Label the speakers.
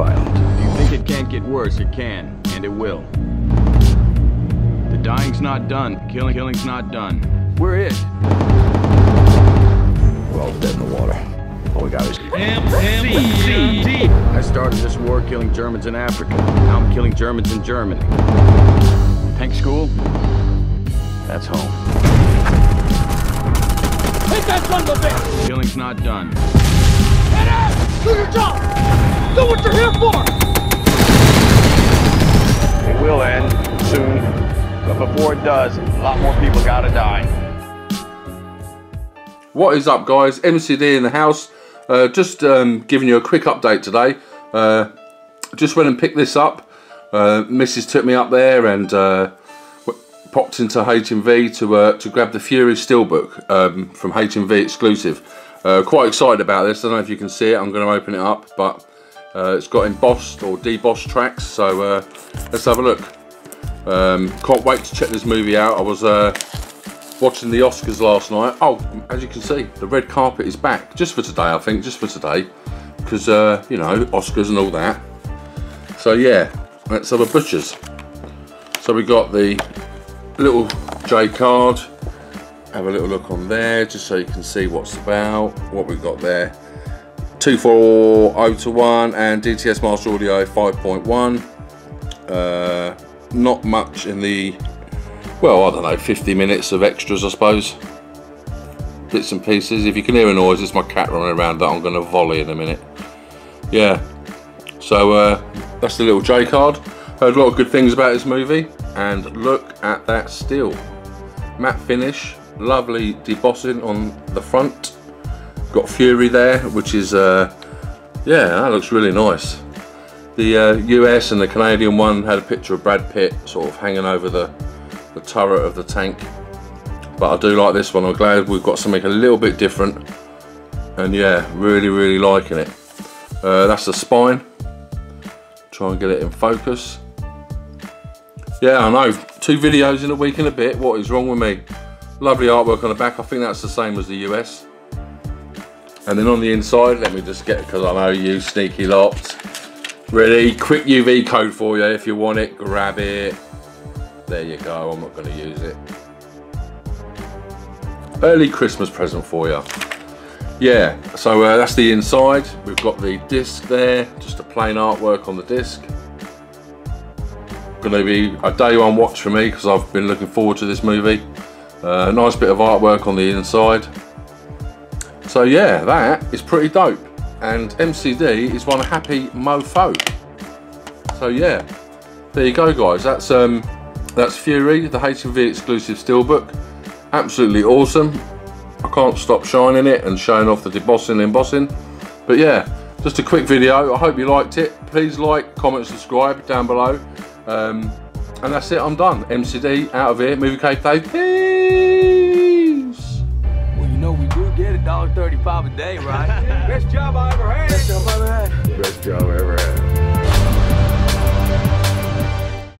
Speaker 1: violent.
Speaker 2: If you think it can't get worse, it can, and it will. The dying's not done. Killing, killing's not done. We're it.
Speaker 1: We're all dead in the water. All we got is
Speaker 2: I started this war killing Germans in Africa. Now I'm killing Germans in Germany. Tank school? That's home.
Speaker 3: Take that son of a bitch!
Speaker 2: Killing's not done.
Speaker 3: Get out! Do your job! Do what you're here for!
Speaker 1: It will end soon, but before it does, a lot more people gotta die.
Speaker 4: What is up, guys? MCD in the house. Uh, just um, giving you a quick update today. Uh, just went and picked this up. Uh, Mrs. took me up there and uh, popped into HMV to uh, to grab the Fury Steelbook um, from HMV exclusive. Uh, quite excited about this. I don't know if you can see it. I'm going to open it up, but uh, it's got embossed or debossed tracks. So uh, let's have a look. Um, can't wait to check this movie out. I was uh, watching the Oscars last night. Oh, as you can see, the red carpet is back just for today. I think just for today, because uh, you know Oscars and all that. So yeah, let's have a butchers. So we got the little J card. Have a little look on there, just so you can see what's about. What we've got there. 240 to 1 and DTS Master Audio 5.1. Uh, not much in the well, I don't know, 50 minutes of extras, I suppose. Bits and pieces. If you can hear a noise, it's my cat running around that I'm going to volley in a minute. Yeah. So uh, that's the little J card. Heard a lot of good things about this movie, and look at that steel. Matte finish, lovely debossing on the front. Got Fury there, which is, uh, yeah, that looks really nice. The uh, US and the Canadian one had a picture of Brad Pitt sort of hanging over the the turret of the tank. But I do like this one. I'm glad we've got something a little bit different. And yeah really really liking it. Uh, that's the spine. Try and get it in focus. Yeah I know. Two videos in a week and a bit. What is wrong with me? Lovely artwork on the back. I think that's the same as the US and then on the inside let me just get because I know you sneaky lot ready quick UV code for you if you want it grab it there you go, I'm not going to use it. Early Christmas present for you. Yeah, so uh, that's the inside. We've got the disc there, just a plain artwork on the disc. To be a day one watch for me because I've been looking forward to this movie. Uh, nice bit of artwork on the inside. So yeah, that is pretty dope. And MCD is one happy mofo. So yeah, there you go guys. That's um, that's Fury, the HMV exclusive steelbook. Absolutely awesome. I can't stop shining it and showing off the debossing and embossing. But yeah, just a quick video. I hope you liked it. Please like, comment, subscribe down below. Um, and that's it, I'm done. MCD out of here, Movie Cave Dave. Peace!
Speaker 5: $135 a day, right? Best job I ever had. Best job I ever had.
Speaker 1: Best job I ever had.